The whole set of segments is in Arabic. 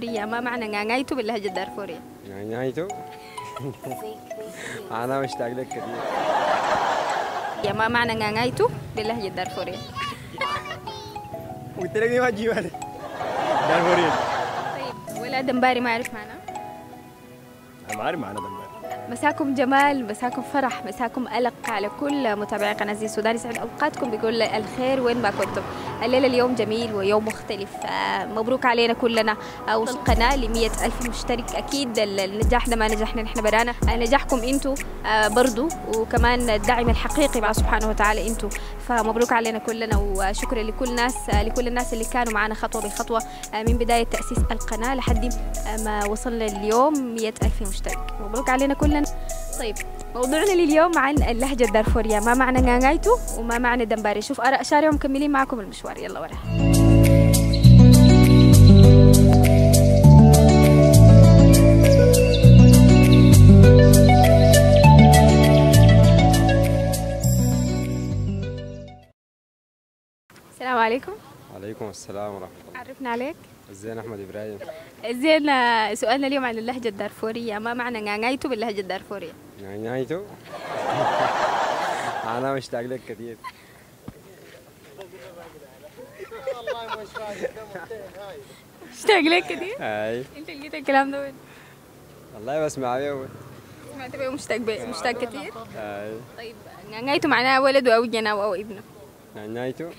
دارفورية ما معنى نعنايتو باللهجة الدارفورية؟ نعنايته أنا مشتاق لك كثير يا ما معنى نعنايتو باللهجة الدارفورية؟ قلت لك ما تجيب أنا دارفوريين طيب ولا دنباري ما يعرف معنى؟ أنا عارف معنى دمار مساكم جمال مساكم فرح مساكم ألق على كل متابعي قناة زي السودان يسعد أوقاتكم بيقول الخير وين ما كنتم الليلة اليوم جميل ويوم مختلف. آه، مبروك علينا كلنا. آه، وصل القناة ل ألف مشترك. أكيد ال- النجاح ده ما نجحنا نحن برانا. آه، نجاحكم آه، برضو. وكمان الدعم الحقيقي مع سبحانه وتعالى أنتوا فمبروك علينا كلنا وشكرا لكل ناس آه، لكل الناس اللي كانوا معنا خطوة بخطوة. آه، من بداية تأسيس القناة لحد ما وصلنا اليوم مئة ألف مشترك. مبروك علينا كلنا. طيب موضوعنا لليوم عن اللهجة الدارفورية. ما معنى نانايتو وما معنى دمباري شوف آراء شارع ومكملين معكم المشوار. يلا ورا. السلام عليكم. عليكم السلام ورحمة الله. عرفنا عليك. زين أحمد إبراهيم؟ زين آه، سؤالنا اليوم عن اللهجة الدارفورية. ما معنى نانايتو باللهجة الدارفورية؟ نعنايته أنا مشتاق لك كثير. اشتاق لك كثير؟ أي أنت لقيت الكلام ده وين؟ والله بسمع بيه سمعت بيه مشتاق بيه مشتاق كثير؟ أي طيب نانايتو معناها ولد أو جناو أو ابنة؟ نعنايته؟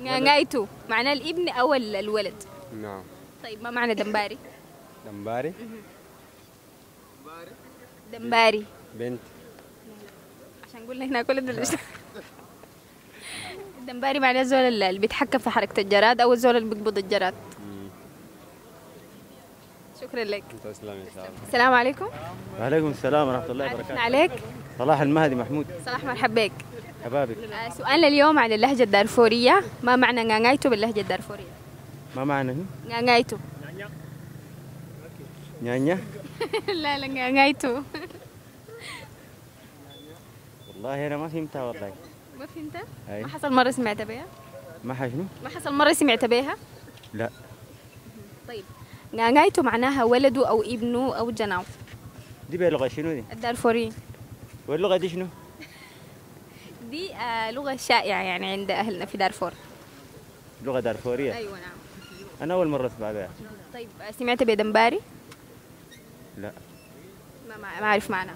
نانايتو معناه الابن أو ال- الولد. نعم. طيب ما معنى دمباري؟ دمباري؟ دمباري بنت. عشان قلنا هنا كل ده الدمباري معناه الزول اللي بيتحكم في حركة الجراد أو الزول اللي بيقبض الجراد. شكرا لك. تسلم شاء الله. السلام عليكم. وعليكم السلام ورحمة الله وبركاته. عليك. صلاح المهدي محمود. صلاح مرحبا بك. حبابك آه، سؤالنا اليوم عن اللهجة الدارفورية. ما معنى نانايتو باللهجة الدارفورية؟ ما معنى؟ نانايتو نيانيا لا لا نانايتو والله أنا ما فهمتها والله. ما فهمت أي. ما حصل مرة سمعت بيها ما حشنو؟ ما حصل مرة سمعت بيها لا. طيب. نانايتو معناها ولده أو ابنه أو جناو دي بلغة شنو دي؟ الدارفوريين واللغة دي شنو؟ دي آه لغة شائعة يعني عند أهلنا في دارفور. لغة دارفورية؟ أيوة نعم. أنا أول مرة أسمع بها. طيب آه، سمعت بدمباري لا. ما ما ما أعرف معناه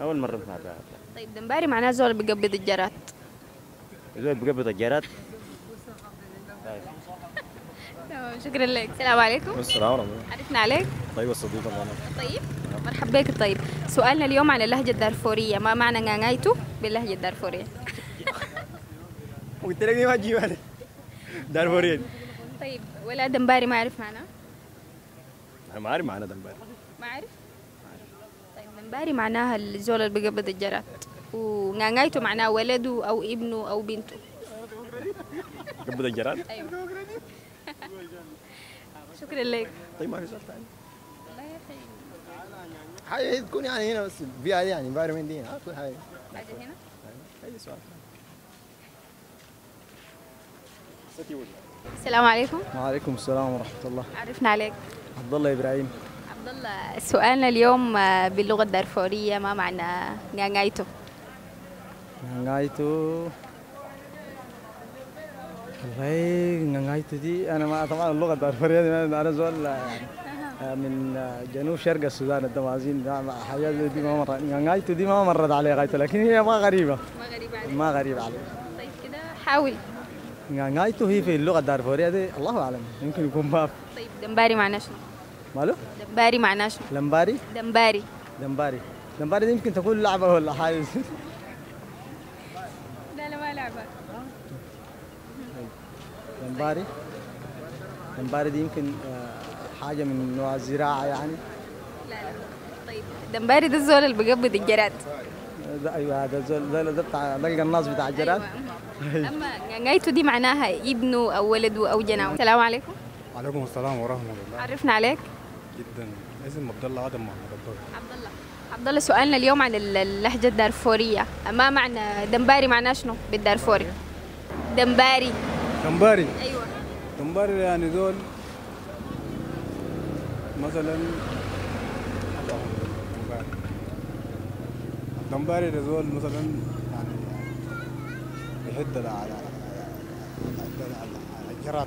أول مرة أسمع بها. طيب دمباري معناه زول بيقبض الجرات. زول بقبض الجراد تمام شكرا لك. السلام عليكم. السلام ورحمة الله. عرفنا عليك. طيب الصديق الله طيب مرحبا بك. طيب سؤالنا اليوم عن اللهجة الدارفورية. ما معنى نانايتو باللهجة الدارفورية؟ قلت لك ما تجيب أنا دارفوريين طيب ولا دمباري ما يعرف معناه أنا ما عارف معنى دمبار ما عارف طيب دمباري معناها الزول اللي بيقبض الجرات. ونانايتو معناه ولده أو ابنه أو بنته. قبل الجراد أيوه. شكرا لك. طيب ما في سؤال ثاني؟ والله يا أخي. حاجة تكون يعني هنا بس في هذه يعني من دي ها تكون حاجة حاجة هنا؟ أي سؤال السلام عليكم. وعليكم السلام ورحمة الله. عرفنا عليك. عبد الله إبراهيم. عبد الله سؤالنا اليوم آه، باللغة الدارفورية ما معنى نانايتو نغايتو والله نغايتو دي أنا ما طبعا اللغة الدارفورية دي أنا زول يعني من جنوب شرق السودان الدمازين ده حاجات دي ما مرة نغايتو دي ما مرت علي غايتو لكن هي ما غريبة ما غريب عليك ما غريبة علي طيب كده حاول نغايتو هي في اللغة الدارفورية دي الله أعلم يمكن يكون ما طيب دمباري معناه شنو ماله دمباري معناه شنو لمباري دمباري دمباري دمباري دي يمكن تكون لعبة ولا حاجة لا لا ما لعبه دمباري دمباري دي يمكن آه، حاجة من نوع الزراعة يعني. لا لا. طيب دمباري ده الزول اللي بيقبض الجراد. ده أيوه هذا زول ده ده بتاع ده القناص بتاع الجراد. أيوة. أما نانايتو دي معناها ابنه أو ولده أو جناو السلام عليكم. وعليكم السلام ورحمة الله. عرفنا عليك. جدا. اسم عبد الله آدم محمد عبد الله. عبد الله. عبد الله سؤالنا اليوم عن ال- اللهجة الدارفورية. ما معنى دمباري معناه شنو بالدارفوري؟ دمباري دمباري أيوه. دمباري يعني دول مثلا ده زول مثلا يعني بيهد على على على- على الجراد.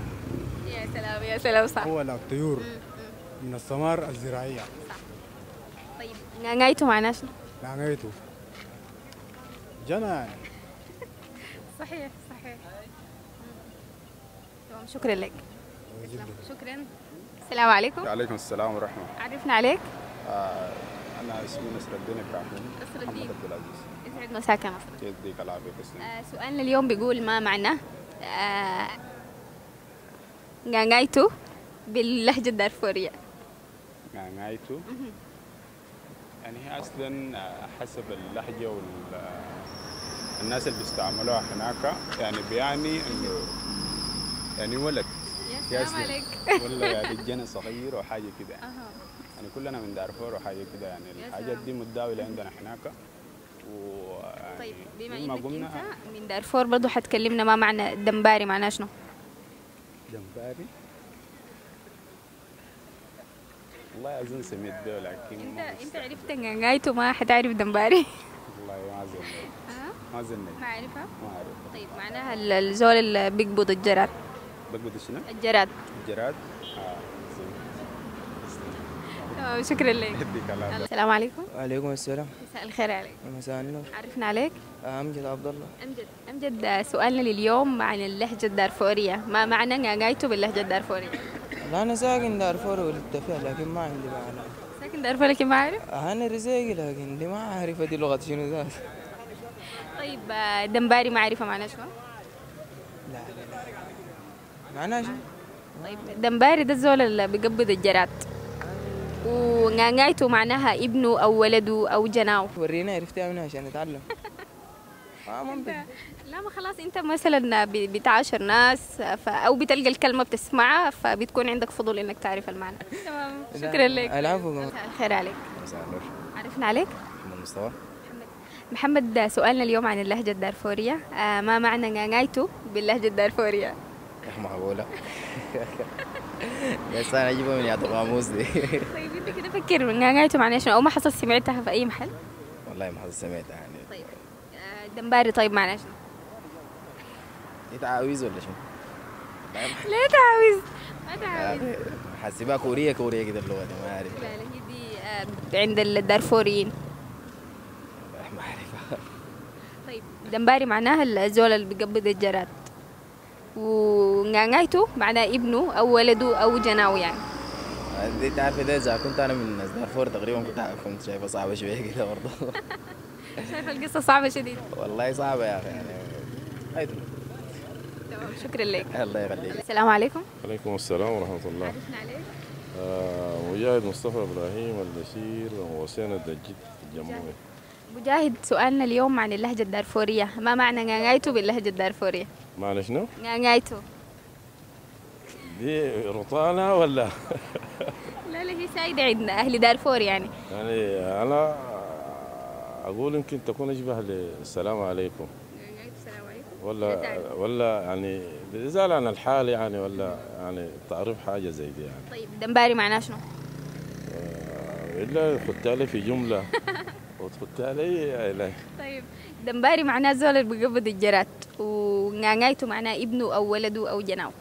يا سلام يا سلام صح. هو الطيور. من الثمار الزراعية. طيب نانايتو معناه شنو؟ لعنيته جنى صحيح صحيح. شكرا لك. شكرا. السلام عليكم. وعليكم السلام ورحمة عرفنا عليك. آه أنا اسمي نصر الدين إبراهيم. نصر محمد الدين. عبد العزيز. يسعد مساك يا نصر. يديك العافية تسلم. آه، سؤالنا اليوم بيقول ما معنى آه نانايتو باللهجة الدارفورية. نعايته يعني هي أصلا آه، حسب اللهجة وال الناس اللي بيستعملوها هناك. يعني بيعني إنه يعني ولد. يا سلام. ولا يعني جنى صغير وحاجة كده. يعني كلنا من دارفور وحاجة كده. يعني الحاجات دي متداولة عندنا هناك. و يعني طيب بما إنك أنت من دارفور برضو حتكلمنا ما معنى دمباري معناه شنو؟ جمباري والله أظن سميت به لكن انت أنت. عرفت نانايتو ما حتعرف دمباري. والله ما ظنيت ما ظنيت ما عارفها؟ ما اعرف طيب معناها ال- الزول اللي بيقبض شنو؟ الجراد الجراد آه. تمام شكرا لك. يديك السلام عليكم. وعليكم السلام. مساء الخير عليك. مساء النور عرفنا عليك. امجد عبد الله. امجد امجد آه، سؤالنا لليوم عن اللهجة الدارفورية. ما معنى نانايتو باللهجة الدارفورية؟ لا أنا ساكن دارفور ولدت فيها لكن ما عندي معنى. ساكن دارفور لكن ما عارف؟ أنا رزاقي لكن دي ما أعرف دي لغة شنو ذات. طيب آه، دمباري معرفة معناه شنو؟ لا لا لا. معناها شنو؟ طيب دمباري ده الزول اللي بيقبض الجراد ونانايتو معناها ابنه أو ولده أو جناو ورينا عرفتها منها عشان اتعلم ما ممكن. لا ما خلاص انت مثلا ب- بتعاشر ناس ف... أو بتلقى الكلمة بتسمعها فبتكون عندك فضول إنك تعرف المعنى. تمام. شكرا لك. العفو. الخير عليك. عرفنا عليك؟ محمد مصطفى. محمد. سؤالنا اليوم عن اللهجة الدارفورية. آه ما معنى نانايتو باللهجة الدارفورية؟ مقبولة بس أنا أجيبها من يد القاموس دي طيب انت كده فكر نانايتو معناه شنو أو ما حصل سمعتها في أي محل؟ والله ما حد سمعتها يعني. طيب آه دمباري طيب معناه شنو دي تعاويذ ولا شنو؟ لا تعاوز ما تعاوز لا، حاسبها كورية كورية كده اللغة دي ما أعرف. لا لا هي دي آه عند الدارفوريين ما أعرفها. طيب دمباري معناها الزول اللي بيقبض الجراد. ونانايتو معناه ابنه أو ولده أو جناو يعني. دي تعرف ده إذا كنت أنا من ناس دارفور تقريبا كنت كنت شايفها صعبة شوية كده برضه. شايفه القصة صعبة شديد والله صعبة يا أخي يعني. هاي تمام. شكرا لك. الله يخليك. السلام عليكم. عليكم السلام ورحمة الله. عرفنا عليك. آه مجاهد مصطفى إبراهيم البشير وحسين الدجيد الجمهوري مجاهد سؤالنا اليوم عن اللهجة الدارفورية. ما معنى نانايتو باللهجة الدارفورية؟ معنى شنو؟ نانايتو دي رطانة ولا؟ لا لا هي سايدة عند أهل دارفور يعني. يعني أنا أقول يمكن تكون أشبه للسلام عليكم. السلام عليكم. ولا ولا يعني بإزالة عن الحال يعني ولا يعني تعريف حاجة زي دي يعني. طيب دمباري معناه شنو؟ آه، إلا لي في جملة. وتخدت لي يعني طيب دمباري معناه زول اللي بيقبض الجراد ونانايتو معناه ابنه أو ولده أو جناو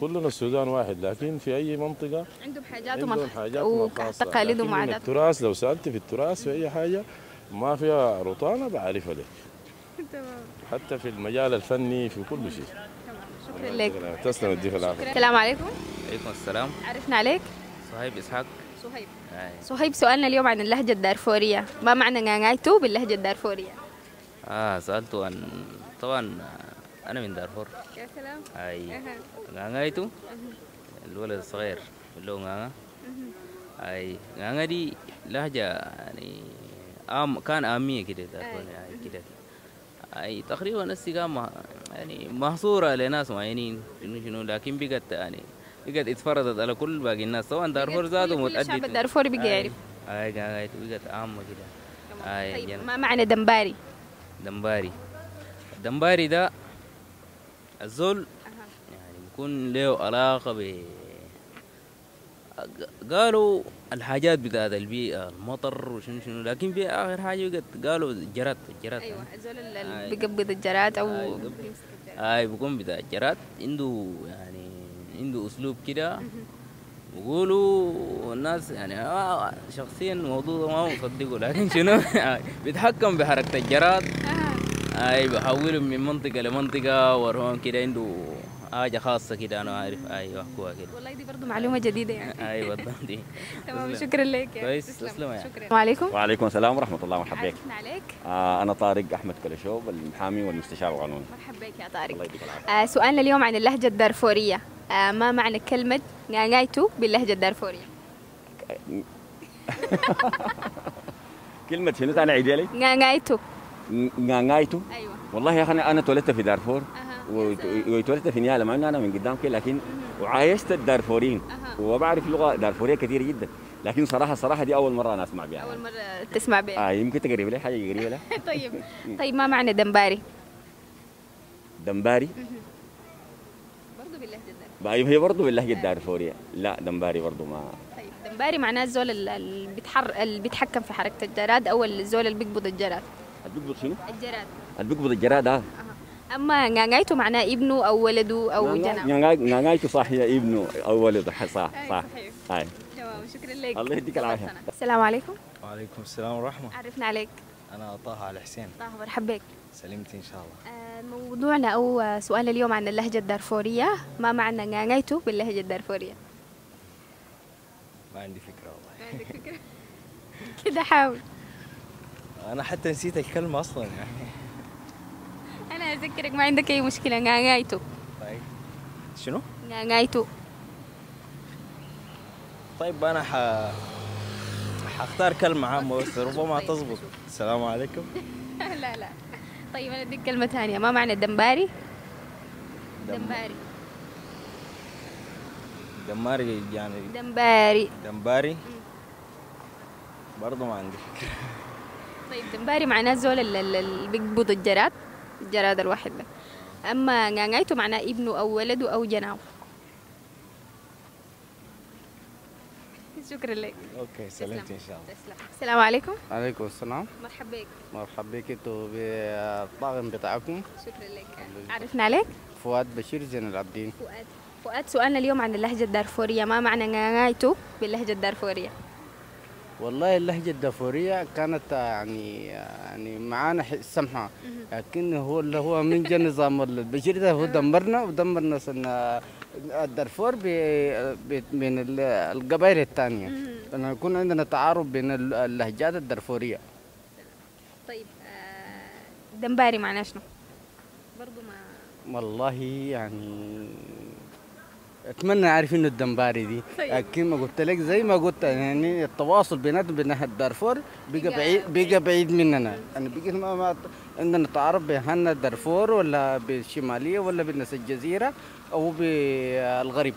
كلنا السودان واحد لكن في أي منطقة عندهم حاجاتهم عندهم الخ- حاجاتهم وتقاليدهم من وعاداتهم التراث لو سألت في التراث في أي حاجة ما فيها رطانة بعرفها لك. حتى في المجال الفني في كل شيء. شكرا لك. تسلم يديك العافية السلام عليكم. عليكم السلام. عرفنا عليك. صهيب إسحاق. صهيب. صهيب سؤالنا اليوم عن اللهجة الدارفورية. ما معنى نانايتو باللهجة الدارفورية؟ آه سألته عن طبعا آه، أنا من دارفور. يا سلام. أي. غانغايتو الولد الصغير اللي هو غانغا أي. غانغا دي لهجة يعني آم كان آمية كده دارفور يعني كده. أي تقريبا السيقام يعني محصورة لناس معينين شنو شنو لكن بقت يعني بقت اتفرضت على كل باقي الناس طبعا دارفور كل- ذاته كل متأدي الشعب الدارفوري بقى يعرف. أي غانغايتو بقت عامة كده. طيب ما معنى دمباري؟ دمباري. الدمباري ده الزول يعني بيكون له علاقة ب قالوا الحاجات بتاعت البيئة المطر وشنو شنو لكن في آخر حاجة قالوا الجراد الجراد أيوه الزول اللي بيقبض الجراد أو أيوة. هاي بكون بتاع الجراد عنده يعني عنده أسلوب كده. بقولوا الناس يعني آه شخصيا موضوع ما مصدقه لكن شنو؟ بيتحكم بحركة الجراد. أي بحولهم من منطقة لمنطقة ورهم كده عنده حاجة خاصة كده أنا عارف. أيوه يحكوها كده. والله دي برضه معلومة جديدة يعني. أيوه بالضبط دي. تمام. شكرا لك. يا كويس تسلم. يا شكرا. السلام عليكم. وعليكم السلام ورحمة الله مرحبا بك. عرفنا عليك. آه أنا طارق أحمد كلشوب المحامي والمستشار القانوني مرحبا بك يا طارق. الله يديك العافية. آه سؤالنا اليوم عن اللهجة الدارفورية. آه ما معنى كلمة غانغايتو باللهجة الدارفورية. كلمة شنو ثاني عيدي لي؟ غانغايتو غانغايتو أيوه. والله يا أخي أنا أنا اتولدت في دارفور. وت- واتولدت في نيالا مع إنه أنا من قدام كده لكن وعايشت الدارفوريين. وبعرف لغة دارفورية كثيرة جدا. لكن صراحة صراحة دي أول مرة أنا أسمع بها. أول مرة تسمع بها. آه يمكن تقريبا لي حاجة قريبة لها طيب. طيب ما معنى دمباري؟ دمباري برضه باللهجة الدارفورية بقى هي برضه باللهجة الدارفورية لا دمباري برضه ما. طيب دمباري معناه الزول ال- اللي بيتحر اللي بيتحكم في حركة الجراد أو الزول اللي بيقبض الجراد؟ اللي بيقبض شنو؟ الجراد. اللي بيقبض الجراد آه. أما غانغايتو معناه ابنه أو ولده أو جناه غانغايتو صح هي ابنه أو ولده صح صح. هاي تمام شكرا لك. الله يديك العافية. السلام عليكم. وعليكم السلام ورحمة. عرفنا عليك. أنا طه على حسين. طه مرحبا بك سلمتي إن شاء الله. آه، موضوعنا أو سؤال اليوم عن اللهجة الدارفورية. ما معنى غانغايتو باللهجة الدارفورية؟ ما عندي فكرة والله. كده حاول. أنا حتى نسيت الكلمة أصلا يعني. أنا أذكرك ما عندك أي مشكلة. غانغايتو طيب. شنو؟ غانغايتو طيب أنا ح... حختار كلمة عامة بس ربما تزبط. السلام عليكم. لا لا. طيب أنا أديك كلمة ثانية. ما معنى دمباري دم- دمباري. دماري يعني دمباري. دمباري؟ برضه ما عندي فكرة. طيب دمباري معناه الزول اللي بيقبض الجراد الجراد الواحد ده. أما غانغايتو معناه ابنه أو ولده أو جناه. شكرا لك. OK سلمتي إن شاء الله. تسلم. السلام عليكم. عليكم السلام. مرحبا بك. مرحبا بك أنتوا بالطاقم بتاعكم. شكرا لك. عرفنا عليك. فؤاد بشير زين العابدين فؤاد. فؤاد سؤالنا اليوم عن اللهجة الدارفورية. ما معنى غانغايتو باللهجة الدارفورية؟ والله اللهجة الدافورية كانت يعني يعني معانا سمحة. لكن هو اللي هو من جا نظام البشير ده هو دمرنا ودمرنا الدارفور من ال- القبائل الثانية. لأن يكون عندنا تعارض بين ال- اللهجات الدارفورية. طيب آه، دمباري معناه شنو؟ برضو ما والله يعني أتمنى عارفين إنه الدمباري دي. طيب. لكن كما قلت لك زي ما قلت يعني التواصل بيناتنا بين أهل دارفور بقى بعيد بقى بعيد. مننا. يعني أنا بيجي ما, ما عندنا نتعرف بهنا دارفور ولا بالشمالية ولا بالناس الجزيرة أو بالغرب